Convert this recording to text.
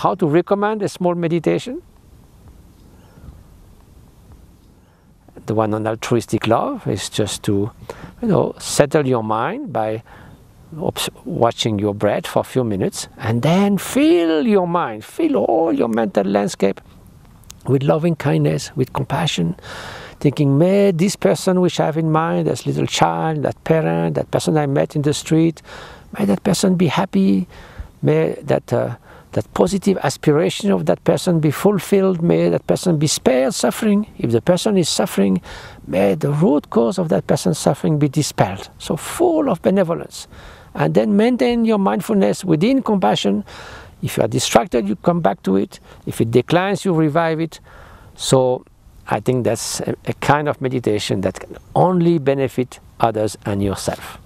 how to recommend a small meditation. The one on altruistic love is just to, you know, settle your mind by watching your breath for a few minutes and then fill your mind, fill all your mental landscape with loving kindness, with compassion, thinking, may this person which I have in mind, this little child, that parent, that person I met in the street, may that person be happy, may that, uh, that positive aspiration of that person be fulfilled, may that person be spared suffering. If the person is suffering, may the root cause of that person's suffering be dispelled. So full of benevolence. And then maintain your mindfulness within compassion. If you are distracted, you come back to it. If it declines, you revive it. So I think that's a, kind of meditation that can only benefit others and yourself.